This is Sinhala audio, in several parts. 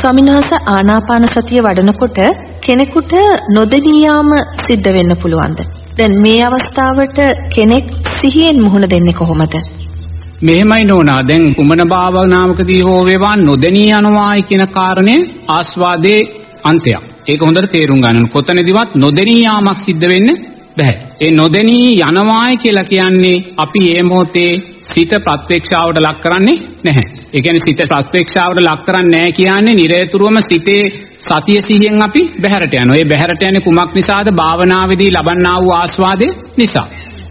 ස්වාමීන් වහන්සේ ආනාපාන සතිය වඩනකොට කෙනෙකුට නොදෙනී යාම සිද්ධ වෙන්න පුළුවන්ද? දැන් මේ අවස්ථාවට කෙනෙක් සිහියෙන් මුහුණ දෙන්නේ කොහොමද? මෙහෙමයි නෝනා දැන් කුමන භාවනාවකදී හෝ වේවා නොදෙනී යනවායි කියන කාරණය ආස්වාදයේ අන්තයක්. ඒක හොඳට තේරුම් ගන්න. කොතනදිවත් නොදෙනී යාමක් සිද්ධ වෙන්න බෑ. ඒ නොදෙනී යනවායි කියලා කියන්නේ අපි මේ මොහොතේ සිත ප්‍රත්‍යක්ෂාවට ලක් කරන්නේ නැහැ. ඒ කියන්නේ සිත ප්‍රත්‍යක්ෂාවට ලක් කරන්නේ නැහැ කියන්නේ නිරේතුරුවම සිතේ සතිය සිහියෙන් අපි බැහැරට යනවා. ඒ බැහැරට යන්නේ කුමක් නිසාද? භාවනාවේදී ලබන්නා වූ ආස්වාදය නිසා.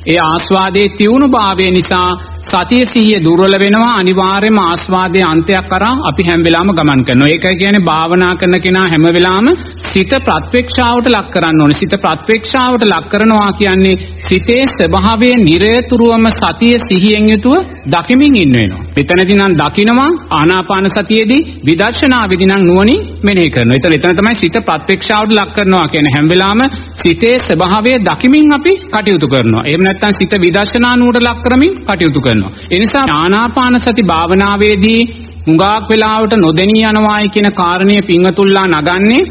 ඒ ආස්වාදයේ තියුණු භාවය නිසා සතිය සිහිය දුර්වල වෙනවා අනිවාර්යයෙන්ම ආස්වාදයේ අන්තයක් කරා අපි හැම වෙලාවෙම ගමන් කරනවා. ඒකයි කියන්නේ භාවනා කරන කෙනා හැම වෙලාවෙම සිත ප්‍රත්‍යක්ෂාවට ලක් කරන්න ඕනේ. සිත ප්‍රත්‍යක්ෂාවට ලක් කරනවා කියන්නේ සිතේ ස්වභාවය නිරේතුරුවම සතිය සිහියෙන් යුතුව දකිමින් ඉන්න වෙනවා. මෙතනදී නම් දකිනවා ආනාපාන සතියේදී විදර්ශනාවේදී නම් නුවණින් මෙනෙහි කරනවා. ඒතර එතන තමයි සිත ප්‍රත්‍යක්ෂාවට ලක් කරනවා කියන්නේ හැම වෙලාවෙම සිතේ ස්වභාවය දකිමින් අපි කටයුතු කරනවා. එහෙම නැත්නම් සිත විදර්ශනා නුවරට ලක් කරමින් කටයුතු කරනවා. ඒ නිසා ආනාපාන සති භාවනාවේදී හුඟක් වෙලාවට නොදෙනී යනවායි කියන කාරණය පිංගතුල්ලා නගන්නේ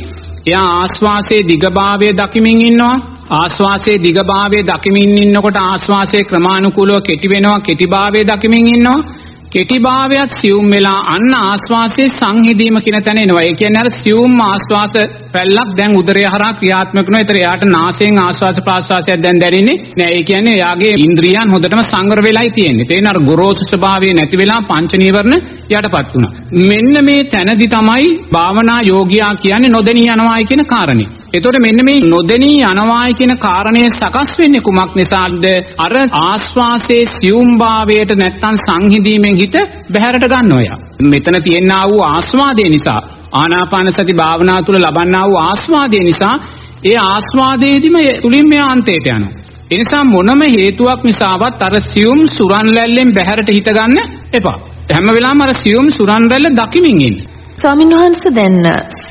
එයා ආස්වාසේ දිගභාවය දකිමින් ඉන්නවා ආස්වාසේ දිගභාවය දකිමින් ඉන්නකොට ආස්වාසේ ක්‍රමානුකූලව කෙටි වෙනවා කෙටිභාවය දකිමින් ඉන්නවා කෙටිභාවයත් සියුම් වෙලා අන්න ආස්වාසේ සංහිදීම කියන තැන එනවා. ඒ කියන්නේ අර සියුම් ආස්වාස පැල්ලක් දැන් උදරය හරහා ක්‍රියාත්මක වෙනවා. ඒතර එයාට නාසයෙන් ආස්වාස ප්‍රාස්වාසයක් දැන් දැනෙන්නේ නෑ. ඒ කියන්නේ එයාගේ ඉන්ද්‍රියන් හොඳටම සංවර වෙලායි තියෙන්නේ. තේන අර ගොරෝසු ස්වභාවය නැති වෙලා පංච නීවරණ යටපත් වුණා. මෙන්න මේ තැනදි තමයි භාවනා යෝගියා කියන්නේ නොදෙනී යනවායි කියන කාරණේ. එතකොට මෙන්න මේ නොදෙනී යනවායි කියන කාරණය සකස් වෙන්නේ කුමක් නිසාද? අර ආස්වාසේ සියුම්භාවයට නැත්තම් සංහිඳීමෙන් හිත බැහැරට ගන්නවා. මෙතන තියෙනා වූ ආස්වාදය නිසා ආනාපාන සති භාවනා තුළ ලබන්නා වූ ආස්වාදය නිසා ඒ ආස්වාදයේදීම තුලින් මේ අන්තයට යනවා. ඒ නිසා මොනම හේතුවක් නිසාවත් අර සියුම් සුරන් ලැල්ලෙන් බැහැරට හිත ගන්න එපා. හැම වෙලාවෙම අර සියුම් සුරන් රැල්ල දකිමින් ඉන්න. ස්වාමීන් වහන්සේ දැන්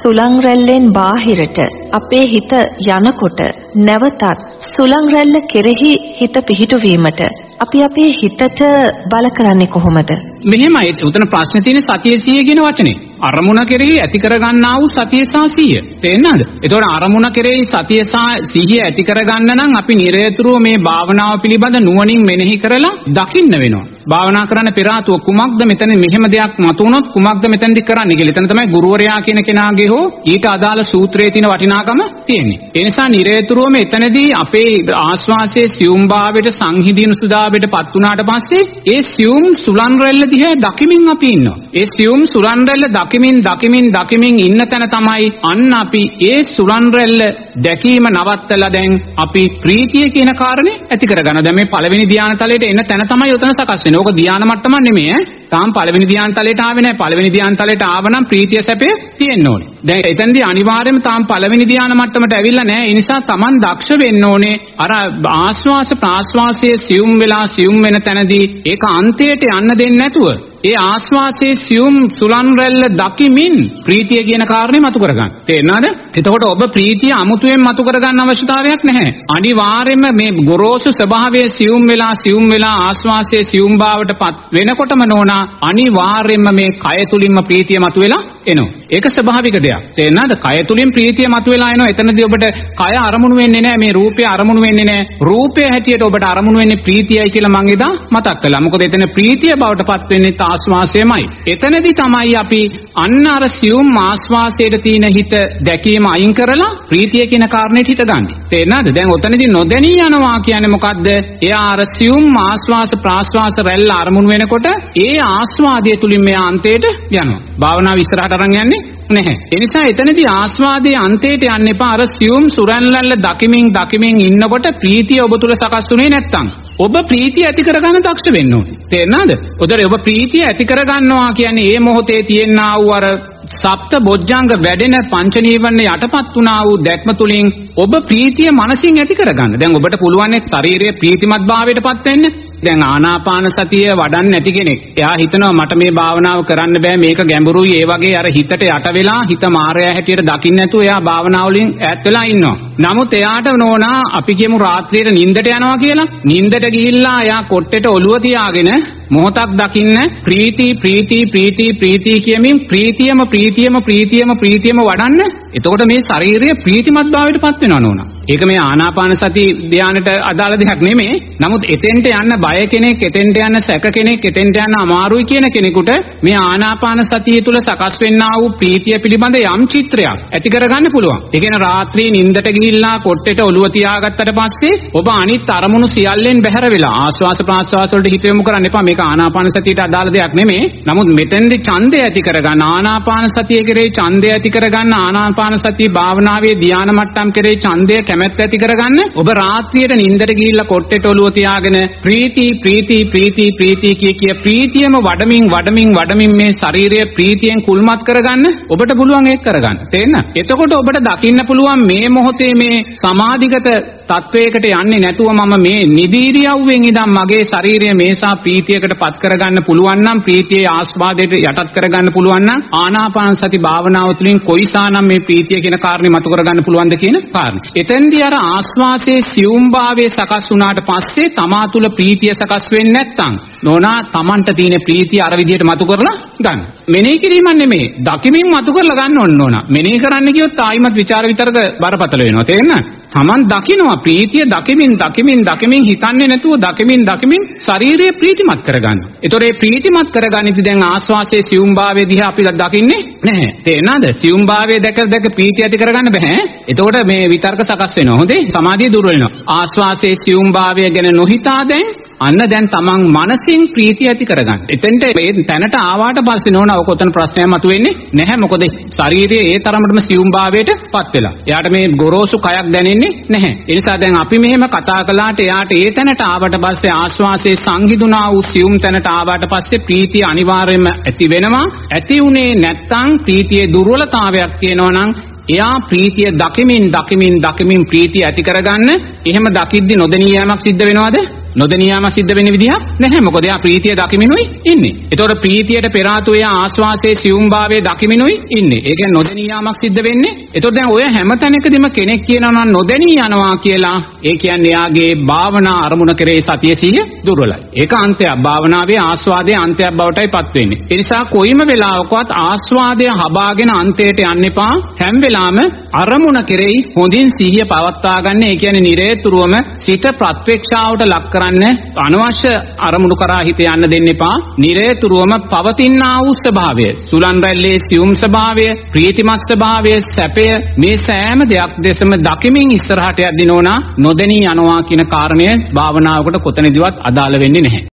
සුලං රැල්ලෙන් බාහිරට අපේ හිත යනකොට නැවතත් සුලං රැල්ල කෙරෙහි හිත පිහිටුවීමට අපි අපේ හිතට බල කරන්නේ කොහොමද? මෙහෙමයි උතන ප්‍රශ්නේ තියෙන්නේ සතිය සිහිය කියන වචනේ. අරමුණ කෙරෙහි ඇති කරගන්නා වූ සතිය සහ සිහිය. තේරෙනවද? ඒතකොට අරමුණ කෙරෙහි සතිය සහ සිහිය ඇති කරගන්න නම් අපි නිරේතුරුව මේ භාවනාව පිළිබඳ නුවණින් මෙනෙහි කරලා දකින්න වෙනවා. භාවනා කරන්න පෙර ආතුව කුමක්ද මෙතන මෙහෙම දෙයක් මතුවුනොත් කුමක්ද මෙතනදි කරන්නේ කියලා. එතන තමයි ගුරුවරයා කියන කෙනාගේ හෝ ඊට අදාළ සූත්‍රයේ තියෙන වටිනාකම තියෙන්නේ. ඒ නිසා නිරේතුරුව මෙතනදී අපේ ආස්වාසයේ සියුම් භාවයට සංහිඳින සුදාවට පත් වුණාට පස්සේ ඒ සියුම් සුලන් රැල්ල දිහා දකිමින් අපි ඉන්නවා. ඒ සියුම් සුලන් රැල්ල දකිමින් දකිමින් දකිමින් ඉන්න තැන තමයි අන්න අපි ඒ සුලන් රැල්ල දැකීම නවත්තලා දැන් අපි ප්‍රීතිය කියන කාරණේ ඇති කරගන්නවා. දැන් මේ පළවෙනි ධානය තලයට එන තැන තමයි උතන සකස් වෙන්නේ. ඕක ධාන මට්ටමක් නෙමෙයි ඈ. තාම පළවෙනි ධානය තලයට ආවේ නැහැ. පළවෙනි ධානය තලයට ආවනම් ප්‍රීතිය සැපේ තියෙන්න ඕනේ. දැන් එතෙන්දී අනිවාර්යයෙන්ම තාම පළවෙනි ධානය මට්ටමට ඇවිල්ලා නැහැ. ඒ නිසා Taman දක්ෂ වෙන්න ඕනේ. අර ආස්වාස ප්‍රාස්වාසයේ සියුම් වෙලා සියුම් වෙන තැනදී ඒක අන්තයට යන්න දෙන්නේ නැතුව ඒ ආස්වාසයේ සියුම් සුලන් රැල්ල දකිමින් ප්‍රීතිය කියන කාරණේ මතු කරගන්න. තේරෙනවද? එතකොට ඔබ ප්‍රීතිය අමුතුවෙන් මතු කරගන්න අවශ්‍යතාවයක් නැහැ. අනිවාර්යයෙන්ම මේ ගොරෝසු ස්වභාවයේ සියුම් වෙලා සියුම් වෙලා ආස්වාසයේ සියුම් භාවයට පත් වෙනකොටම නෝනා අනිවාර්යයෙන්ම මේ කය තුලින්ම ප්‍රීතිය මතුවෙලා එනවා. ඒක ස්වභාවික දෙයක්. තේරෙනවද? කය තුලින් ප්‍රීතිය මතුවෙලා එනවා. එතනදී ඔබට කය අරමුණු වෙන්නේ නැහැ. මේ රූපය අරමුණු වෙන්නේ නැහැ. රූපය හැටියට ඔබට අරමුණු වෙන්නේ ප්‍රීතියයි කියලා මං එදා මතක් කළා. මොකද එතන ප්‍රීතිය බවට පත් වෙන්නේ ආස්වාසයමයි. එතනදි තමයි අපි අන්න අර සියුම් ආස්වාසයට තියෙන හිත දැකීම අයින් කරලා ප්‍රීතිය කියන කාරණේට හිත ගන්න. තේරෙනවද? දැන් ඔතනදී නොදැනී යනවා කියන්නේ මොකද්ද? එයා අර සියුම් ආස්වාස ප්‍රාස්වාස රැල්ල අරමුණු වෙනකොට ඒ ආස්වාදය තුලින් මෙයා අන්තයට යනවා. භාවනාව ඉස්සරහට අරන් යන්නේ නැහැ. ඒ නිසා එතනදී ආස්වාදයේ අන්තයට යන්න එපා. අර සියුම් සුරන්ලල්ල දකිමින් දකිමින් ඉන්නකොට ප්‍රීතිය ඔබ තුල සකස් වුණේ නැත්තම් ඔබ ප්‍රීතිය ඇති කරගන්න දක්ෂ වෙන්න ඕනේ. තේරෙනවද? උදේ ඔබ ප්‍රීතිය ඇති කරගන්නවා කියන්නේ ඒ මොහොතේ තියෙනා වූ අර සප්ත බොජ්ජංග වැඩෙන පංච නීවරණ යටපත් වුණා වූ දැක්ම තුලින් ඔබ ප්‍රීතිය මනසින් ඇති කරගන්න. දැන් ඔබට පුළුවන් ශරීරයේ ප්‍රීතිමත් භාවයට පත් වෙන්න. දැන් ආනාපාන සතිය වඩන්න නැති කෙනෙක්. එයා හිතනවා මට මේ භාවනාව කරන්න බෑ මේක ගැඹුරුයි ඒ වගේ අර හිතට යට වෙලා හිත මායя හැටියට දකින්න නැතුව එයා භාවනාව වලින් ඈත් වෙලා ඉන්නවා. නමුත් එයාට නෝනා අපි කියමු රාත්‍රියේ නිින්දට යනවා කියලා. නිින්දට ගිහිල්ලා එයා කොට්ටෙට ඔළුව තියාගෙන මොහොතක් දකින්න ප්‍රීති ප්‍රීති ප්‍රීති ප්‍රීති කියමින් ප්‍රීතියම ප්‍රීතියම ප්‍රීතියම ප්‍රීතියම වඩන්න එතකොට මේ ශරීරය ප්‍රීතිමත් භාවයට පත් වෙනවා නෝනා. ඒක මේ ආනාපාන සති ධානයට අදාළ දෙයක් නෙමෙයි. නමුත් එතෙන්ට යන්න බය කෙනෙක්, එතෙන්ට යන්න සැක කෙනෙක්, එතෙන්ට යන්න අමාරුයි කියන කෙනෙකුට මේ ආනාපාන සතිය තුළ සකස් වෙන්නා වූ ප්‍රීතිය පිළිබඳ යම් චිත්‍රයක් ඇති කරගන්න පුළුවන්. ඒ කියන්නේ රාත්‍රියේ නිින්දට ගිහිල්ලා කොට්ටෙට ඔළුව තියාගත්තට පස්සේ ඔබ අනිත් අරමුණු සියල්ලෙන් බැහැර වෙලා ආස්වාස ප්‍රාස්වාස වලට හිත යොමු කරන්න එපා. මේක ආනාපාන සතියට අදාළ දෙයක් නෙමෙයි. නමුත් මෙතෙන්දි ඡන්දය ඇති කරගන්න ආනාපාන සතිය කෙරේ ඡන්දය ඇති කරගන්න ආනාපාන සතිය භාවනාවේ ධානා මට්ටම් කෙරේ ඡන්දය කැමැත්ත ඇති කරගන්න ඔබ රාත්‍රියට නිින්දට ගිහිල්ලා කොට්ටෙට ඔළුව තියාගෙන ප්‍රීති ප්‍රීති ප්‍රීති ප්‍රීති කිය කිය ප්‍රීතියම වඩමින් වඩමින් වඩමින් මේ ශරීරය ප්‍රීතියෙන් කුල්මත් කරගන්න ඔබට පුළුවන් ඒක කරගන්න. තේන්න? එතකොට ඔබට දකින්න පුළුවන් මේ මොහොතේ මේ සමාධිගත තත්වයකට යන්නේ නැතුව මම මේ නිදීරියව්වෙන් ඉඳන් මගේ ශරීරය මේසා ප්‍රීතියකට පත් කරගන්න පුළුවන් නම් ප්‍රීතියේ ආස්වාදයට යටත් කරගන්න පුළුවන් නම් ආනාපාන සති භාවනාව තුළින් කොයිසානම් මේ ප්‍රීතිය කියන කාරණේ මතු කරගන්න පුළුවන්ද කියන කාරණේ. එතෙන්දී අර ආස්වාසේ සියුම්භාවයේ සකස් වුණාට පස්සේ තමා තුළ ප්‍රීතිය සකස් වෙන්නේ නැත්නම් නෝනා Tamanට තියෙන ප්‍රීතිය අර විදිහට මතු කරලා ගන්න. මෙනෙහි කිරීමක් නෙමෙයි. දකිමින් මතු කරලා ගන්න ඕන නෝනා. මෙනෙහි කරන්න ගියොත් ආයිමත් ਵਿਚාර විතරක බරපතල වෙනවා. තේරෙනවද? Taman දකිනවා ප්‍රීතිය දකිමින් දකිමින් දකිමින් හිතන්නේ නැතුව දකිමින් දකිමින් ශාරීරිය ප්‍රීතිමත් කරගන්න. ඒතොර ඒ ප්‍රීතිමත් කරගනිද්දි දැන් ආස්වාසේ සියුම්භාවයේ දිහා අපි දකින්නේ නැහැ. තේරෙනවද? සියුම්භාවයේ දැක දැක ප්‍රීතිය ඇති කරගන්න බෑ. එතකොට මේ විතර්ක සකස් වෙනවා. හොඳේ? සමාධිය දුර්වල වෙනවා. ආස්වාසේ සියුම්භාවය ගැන නොහිතා දැන් අන්න දැන් තමන් මනසින් ප්‍රීතිය ඇති කරගන්න. එතෙන්ට මේ තැනට ආවාට පස්සේ නෝන ඔක උතන ප්‍රශ්නයක් මතුවෙන්නේ නැහැ. මොකද ශාරීරිය ඒ තරමටම සියුම් භාවයට පත් වෙලා. එයාට මේ ගොරෝසු කයක් දැනෙන්නේ නැහැ. ඒ නිසා දැන් අපි මෙහෙම කතා කළාට එයාට ඒ තැනට ආවට පස්සේ ආශ්වාසයේ සංහිඳුනා වූ සියුම් තැනට ආවට පස්සේ ප්‍රීතිය අනිවාර්යයෙන්ම ඇති වෙනවා. ඇති උනේ නැත්තම් ප්‍රීතියේ දුර්වලතාවයක් තියෙනවා නම් එයා ප්‍රීතිය දකිමින් දකිමින් දකිමින් ප්‍රීතිය ඇති කරගන්න එහෙම දකිද්දි නොදෙනී යෑමක් සිද්ධ වෙනවද? නොදෙනියාම සිද්ධ වෙන විදිහක් නැහැ. මොකද එයා ප්‍රීතිය දකිමිනුයි ඉන්නේ. ඒතකොට ප්‍රීතියට පෙර ආතු එයා ආස්වාසයේ සියුම්භාවයේ දකිමිනුයි ඉන්නේ. ඒ කියන්නේ නොදෙනියාමක් සිද්ධ වෙන්නේ. ඒතකොට දැන් ඔය හැම තැනකදීම කෙනෙක් කියනවා නම් නොදෙනී යනවා කියලා ඒ කියන්නේ එයාගේ භාවනා අරමුණ කරේ සතිය සිහිය දුර්වලයි. ඒක අන්තයක්. භාවනාවේ ආස්වාදයේ අන්තයක් බවටයි පත් වෙන්නේ. ඒ නිසා කොයිම වෙලාවකවත් ආස්වාදය හබාගෙන අන්තයට යන්න එපා. හැම වෙලාවෙම අරමුණ කෙරෙහි හොඳින් සිහිය පවත්වා ගන්න. ඒ කියන්නේ නිරේතුරුවම සිත ප්‍රත්‍යක්ෂාවට ලක් කරන්න අනවශ්‍ය අරමුණු කරා හිත යන්න දෙන්න එපා. නිරේතුරුවම පවතිනා වූ ස්වභාවය, සුලන් රැල්ලේ සියුම් ස්වභාවය, ප්‍රීතිමත් ස්වභාවය, සැපය මේ සෑම දෙයක් දෙසම දකිමින් ඉස්සරහට යද්දී නෝනා නොදෙනී යනවා කියන කාරණය භාවනාවකට කොතනදිවත් අදාළ වෙන්නේ නැහැ.